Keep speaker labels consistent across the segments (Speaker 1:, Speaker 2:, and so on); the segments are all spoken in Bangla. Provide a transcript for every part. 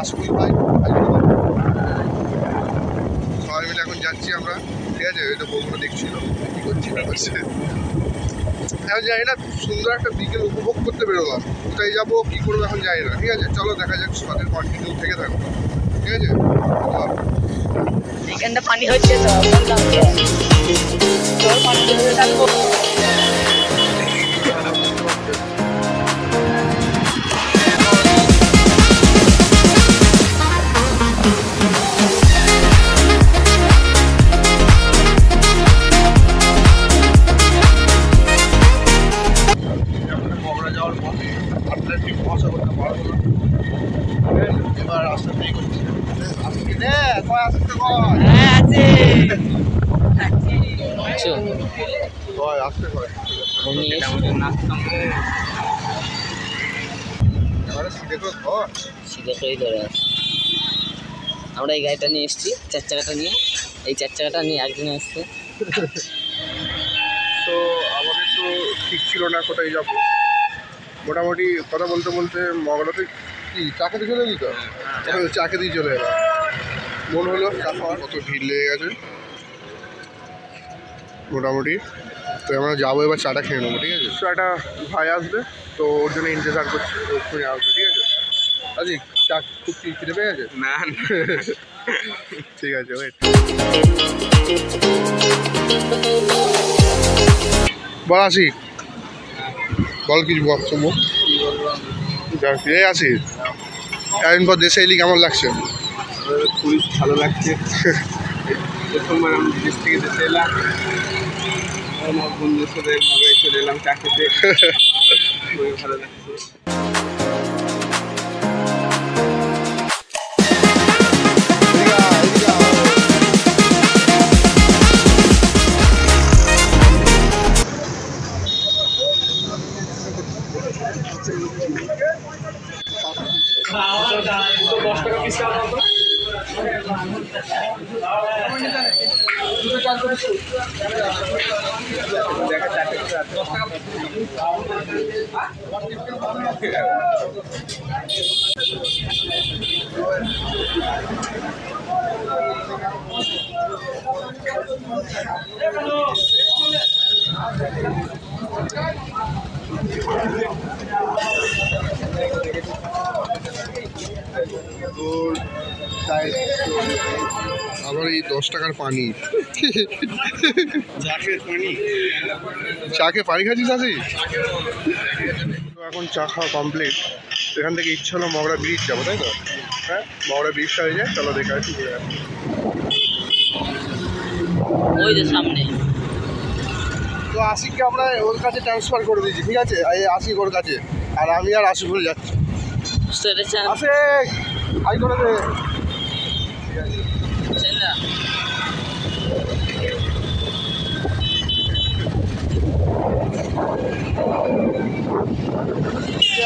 Speaker 1: আশকুল ভাই। সবাই মিলে এখন যাচ্ছি আমরা। ঠিক আছে, এটা বন্ধুরা দেখছিল। কী করছি এখন জানি না, সুন্দর একটা বিকেল উপভোগ করতে বেরোলাম। কোথায় যাব, কী করব এখন জানি না। ঠিক আছে, চলো দেখা যাক সাথে কন্টিনিউ থেকে থাকো ঠিক আছে।
Speaker 2: এখানটা পানি হচ্ছে তো তো পানি থাকব।
Speaker 1: সিধে ধর
Speaker 2: করেই আমরা এই গাড়িটা নিয়ে এসেছি চার চাকাটা নিয়ে। এই চার চাকাটা নিয়ে একদিন এসছে
Speaker 1: তো আমাদের তো ঠিক ছিল না কোথায় যাব। মোটামুটি কথা বলতে বলতে মগরাতে কি চাকে দিয়ে চলে দিত চাকে দিয়ে চলে এলাম। মন হলো কত ভিড় লেগে গেছে? মোটামুটি। তো আমরা যাব এবার চাটা খেয়ে নেব ঠিক আছে? তো একটা ভাই আসবে তো ওর জন্য ইন্তজার করছি ওখানে আসবে ঠিক আছে? আজি চা খুব কি ফিরে পেয়ে গেছে?
Speaker 3: না
Speaker 1: ঠিক আছে ওয়েট বল আসি। বল কিছু বক্তব্য এই আসি এতদিন পর দেশে এলি কেমন লাগছে?
Speaker 3: খুবই ভালো লাগছে। প্রথমবার আমি বিদেশ থেকে দেশে এলাম। আমার বন্ধুর সাথে চলে এলাম চাকরিতে খুবই ভালো লাগছে।
Speaker 1: আবার এই দশ টাকার পানি
Speaker 3: চা খেয়ে পানি।
Speaker 1: চা খেয়ে পানি খাচ্ছিস এখন চা খাওয়া কমপ্লিট এখান থেকে ইচ্ছা হলো মগরা ব্রিজ যাব তাই তো? হ্যাঁ মগরা ব্রিজটা হয়ে যায় চলো দেখে আসি ঘুরে আসি।
Speaker 2: ওই যে সামনে।
Speaker 1: তো আশিককে আমরা ওর কাছে ট্রান্সফার করে দিয়েছি ঠিক আছে? এই আশিক ওর কাছে। আর আমি আর আশিক বলে যাচ্ছি। আশিক হাই করে দে।
Speaker 2: না
Speaker 1: যে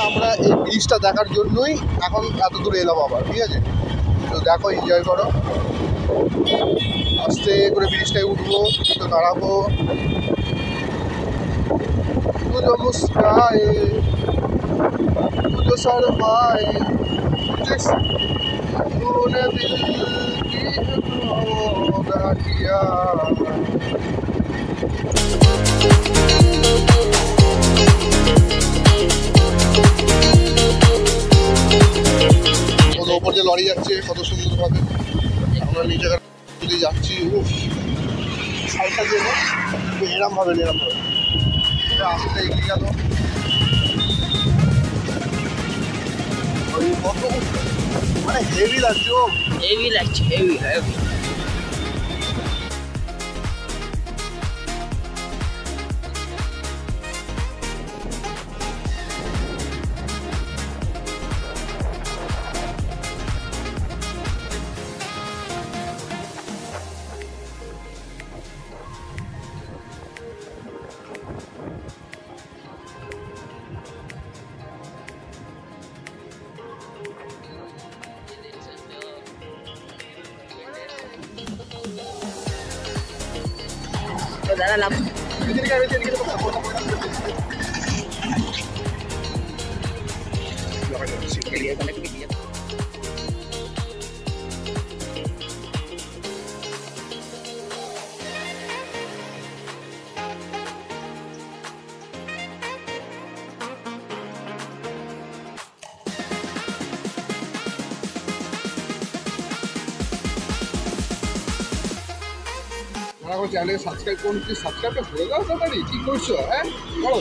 Speaker 1: আমরা এই ব্রিজটা দেখার জন্যই এখন এত দূরে এলাম আবার ঠিক আছে তো দেখো এনজয় করো আস্তে করে ব্রিজটায় উঠবো তো দাঁড়াবো তুঝো মুস্কায়ে তুঝো শর্মায়ে जिस तूने दिल की धोखा किया লরি যাচ্ছে, কত সুন্দরভাবে আমরা নিজের যদি যাচ্ছি ও সাইডটা যে এরম ভাবে এরম ভাবে। আসলে এগিয়ে গেল। মানে হেভি লাগছে, ও।
Speaker 2: হেভি লাগছে হেভি হেভি দাঁড়ালাম
Speaker 1: এদিকে আয়, এদিকে বল, বল। আমার চ্যানেলকে সাবস্ক্রাইব করুন কি সাবস্ক্রাইবটা করে দাও তাড়াতাড়ি। কি করছ হ্যাঁ? করো।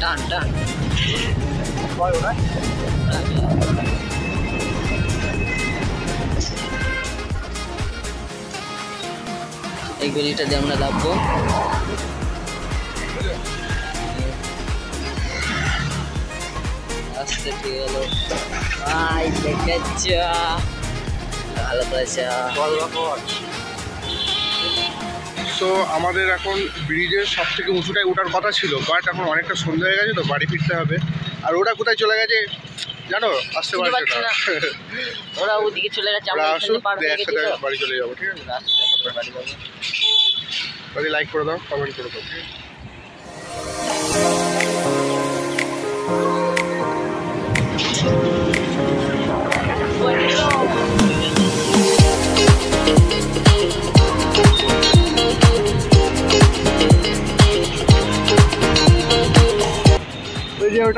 Speaker 2: টান টান এই গলিটা দিয়ে আমরা লাভবো। আস্তে ঠিক গেল ভাই দেখেছ? ভালো করেছে।
Speaker 1: তো আমাদের এখন ব্রিজের সব থেকে উঁচুটাই ওঠার কথা ছিল বাট এখন অনেকটা সন্ধ্যা হয়ে গেছে তো বাড়ি ফিরতে হবে। আর ওরা কোথায় চলে গেছে জানো? আসতে পারছে না।
Speaker 2: ওরা ওদিকে চলে গেছে আমরা
Speaker 1: আসুক
Speaker 2: এখানে পার হয়ে গেছি
Speaker 1: একসাথে
Speaker 2: তো।
Speaker 1: বাড়ি চলে যাব ঠিক আছে?
Speaker 2: রাস্তা বাড়ি যাব।
Speaker 1: বাড়ি লাইক করে দাও কমেন্ট করে দাও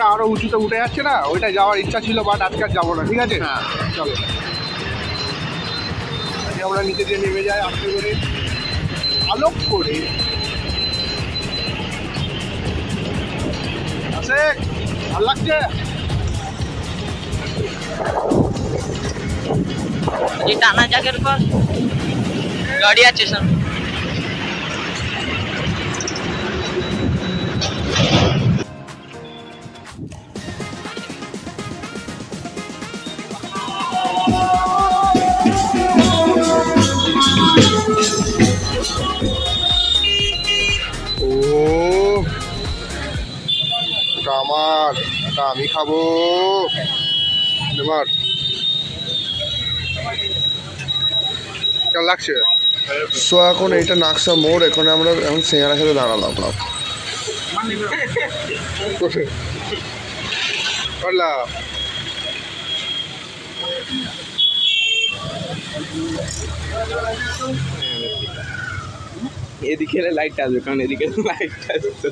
Speaker 1: ঠিক আছে ওই যে ওটা আরও উঁচুতে উঠে যাচ্ছে না ওইটা যাওয়ার ইচ্ছা ছিল বাট আজকে আর যাব না ঠিক আছে?
Speaker 2: হ্যাঁ।
Speaker 1: চলো। আমরা নিচে দিয়ে নেমে যাই আস্তে করে আলোক করে। আছে ভালো লাগছে?
Speaker 2: এই টানা জাগের পর গাড়ি আছে সামনে
Speaker 1: আমার ওটা আমি খাব। এবার কেমন লাগছে? সো এখন এইটা নাকশা মোড় এখানে আমরা এখন সিঙ্গারা খেতে দাঁড়ালাম
Speaker 3: এদিকে লাইটটা আসবে কারণ এদিকে লাইটটা আসছে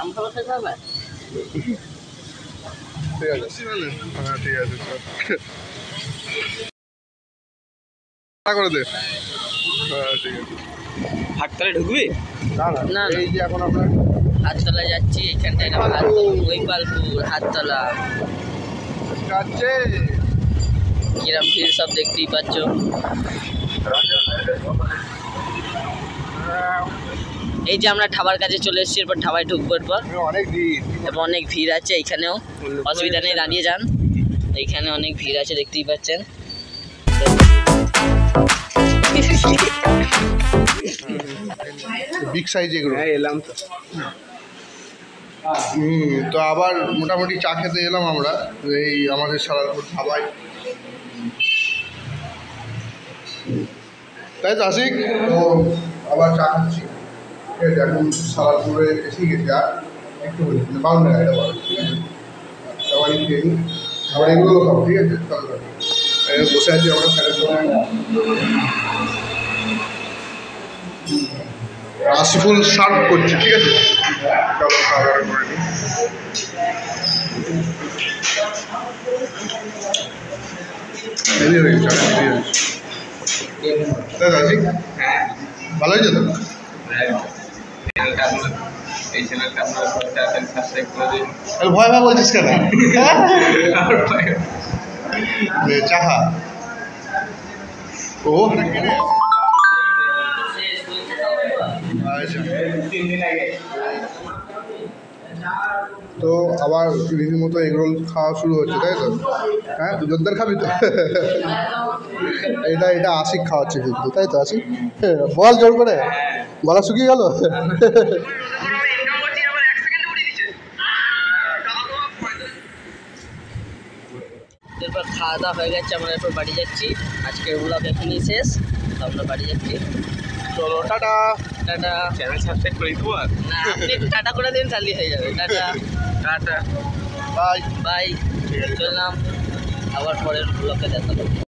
Speaker 2: হবে
Speaker 1: ঠিক আছে। হ্যাঁ করে দে। হ্যাঁ ঠিক আছে।
Speaker 3: হাটতলা ঢুকবি?
Speaker 1: না। এই যে এখন আমরা
Speaker 2: হাততলা যাচ্ছি এখানটায় না হাত ওই পালপুর হাততলা কিরম ভিড় সব দেখতেই পাচ্ছ। এই যে আমরা ঢাবার কাছে চলে এসেছি এরপর ঢাবায় ঢুকবো এরপর।
Speaker 1: অনেক
Speaker 2: এরপর অনেক ভিড় আছে এখানেও অসুবিধা নেই দাঁড়িয়ে যান। এইখানে অনেক ভিড় আছে দেখতেই পাচ্ছেন।
Speaker 1: বিগ সাইজ এগুলো।
Speaker 3: হ্যাঁ এলাম তো।
Speaker 1: হুম তো আবার মোটামুটি চা খেতে এলাম আমরা এই আমাদের সারাপুর ধাবায়। তাই তো আশিক? আবার চা খাচ্ছি। ঠিক আছে এখন এসে গেছি আর একটু বলো, ঠিক আছে আবার খেয়ে। আবার এগুলো খাব ঠিক আছে চলো। বসে আছি আমরা ফ্যানের তলায়। আসিফুল সার্ভ করছে ঠিক আছে ভালো হয়েছে তো
Speaker 3: চ্যানেলটা আপনার এই চ্যানেলটা আপনারা তাড়াতাড়ি সাবস্ক্রাইব করে দিন।
Speaker 1: ভয় ভয় বলছিস কেন? চাহা। ও। আচ্ছা। তো আবার রীতিমতো এগরোল খাওয়া শুরু হচ্ছে তাই তো? হ্যাঁ দুজনদের খাবি তো? এটা এটা আশিক খাওয়াচ্ছে কিন্তু তাই তো আশিক? বল জোর করে। গলা শুকিয়ে গেল?
Speaker 2: এরপর খাওয়া দাওয়া হয়ে গেছে আমরা এরপর বাড়ি যাচ্ছি। আজকের ব্লগ এখানেই শেষ। আমরা বাড়ি যাচ্ছি।
Speaker 1: চলো টাটা।
Speaker 2: টাটা।
Speaker 3: চ্যানেল সাবস্ক্রাইব করে দেবো আর?
Speaker 2: না আপনি একটু টাটা করে দিন তাহলেই হয়ে যাবে। টাটা।
Speaker 3: টাটা।
Speaker 1: বাই।
Speaker 2: বাই চললাম। আবার পরের ব্লগে দেখা হবে।